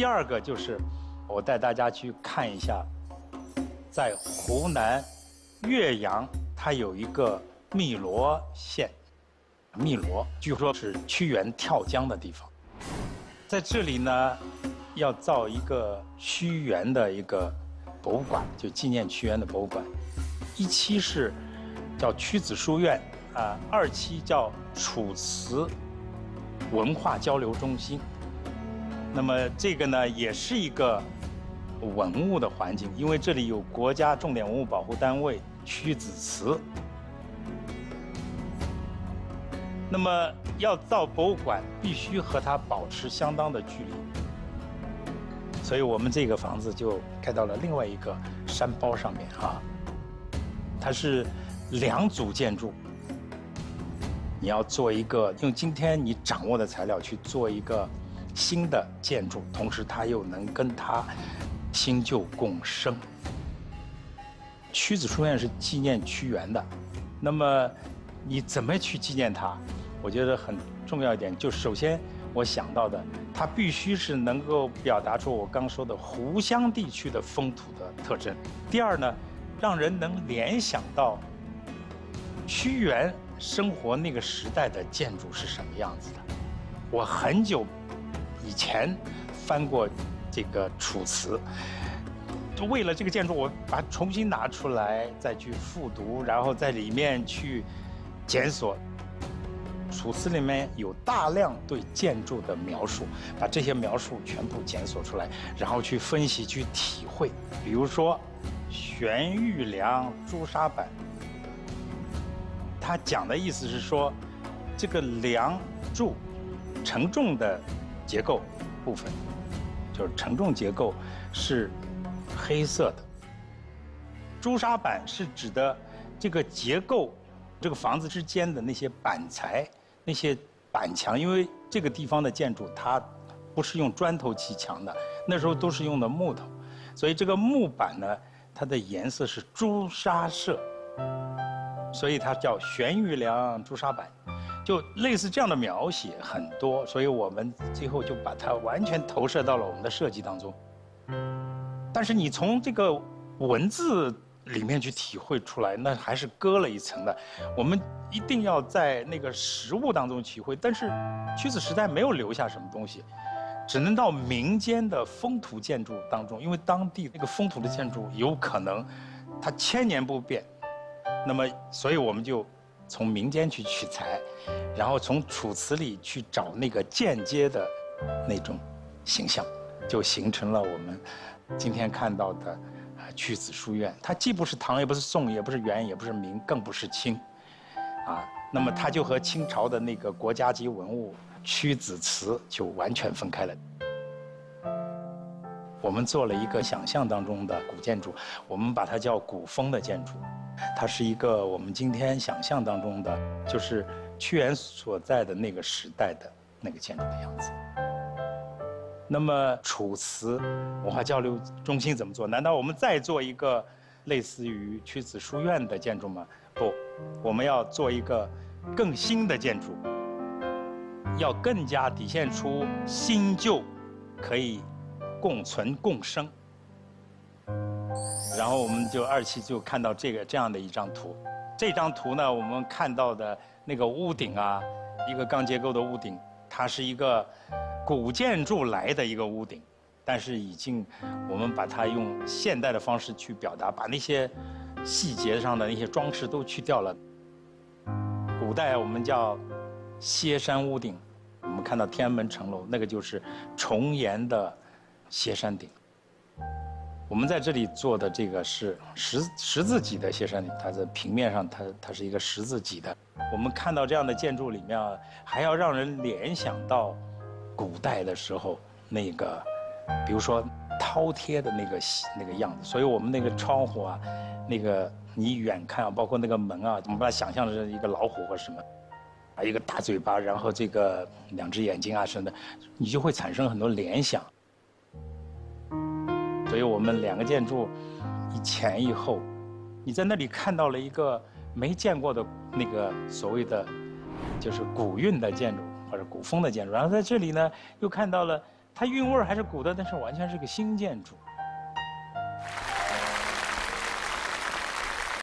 第二个就是我带大家去看一下，在湖南岳阳，它有一个汨罗县，汨罗据说是屈原跳江的地方，在这里呢，要造一个屈原的一个博物馆，就纪念屈原的博物馆。一期是叫屈子书院啊，二期叫楚辞文化交流中心。那么这个呢，也是一个文物的环境，因为这里有国家重点文物保护单位屈子祠。那么要造博物馆，必须和它保持相当的距离，所以我们这个房子就盖到了另外一个山包上面啊。它是两组建筑，你要做一个用今天你掌握的材料去做一个新的建筑，同时它又能跟它新旧共生。屈子书院是纪念屈原的，那么你怎么去纪念他？我觉得很重要一点，就首先我想到的，它必须是能够表达出我刚说的湖湘地区的风土的特征。第二呢？让人能联想到屈原生活那个时代的建筑是什么样子的。我很久以前翻过这个《楚辞》，就为了这个建筑，我把它重新拿出来再去复读，然后在里面去检索。《楚辞》里面有大量对建筑的描述，把这些描述全部检索出来，然后去分析、去体会。比如说。悬玉梁朱砂板，他讲的意思是说，这个梁柱承重的结构部分，就是承重结构是黑色的。朱砂板是指的这个结构，这个房子之间的那些板材、那些板墙，因为这个地方的建筑它不是用砖头砌墙的，那时候都是用的木头，所以这个木板呢。它的颜色是朱砂色，所以它叫悬玉梁朱砂板，就类似这样的描写很多，所以我们最后就把它完全投射到了我们的设计当中。但是你从这个文字里面去体会出来，那还是隔了一层的。我们一定要在那个实物当中体会，但是屈子时代没有留下什么东西。只能到民间的风土建筑当中，因为当地那个风土的建筑有可能它千年不变，那么所以我们就从民间去取材，然后从楚辞里去找那个间接的那种形象，就形成了我们今天看到的啊屈子书院。它既不是唐，也不是宋，也不是元，也不是明，更不是清，啊，那么它就和清朝的那个国家级文物。屈子祠就完全分开了。我们做了一个想象当中的古建筑，我们把它叫古风的建筑，它是一个我们今天想象当中的，就是屈原所在的那个时代的那个建筑的样子。那么楚辞文化交流中心怎么做？难道我们再做一个类似于屈子书院的建筑吗？不，我们要做一个更新的建筑。要更加体现出新旧可以共存共生，然后我们就二期就看到这个这样的一张图。这张图呢，我们看到的那个屋顶啊，一个钢结构的屋顶，它是一个古建筑来的一个屋顶，但是已经我们把它用现代的方式去表达，把那些细节上的那些装饰都去掉了。古代我们叫。歇山屋顶，我们看到天安门城楼，那个就是重檐的歇山顶。我们在这里做的这个是十十字脊的歇山顶，它的平面上，它它是一个十字脊的。我们看到这样的建筑里面，还要让人联想到古代的时候那个，比如说饕餮的那个那个样子。所以我们那个窗户啊，那个你远看啊，包括那个门啊，我们把它想象成一个老虎或什么。一个大嘴巴，然后这个两只眼睛啊什么的，你就会产生很多联想。所以我们两个建筑一前一后，你在那里看到了一个没见过的那个所谓的就是古韵的建筑或者古风的建筑，然后在这里呢又看到了它韵味还是古的，但是完全是个新建筑。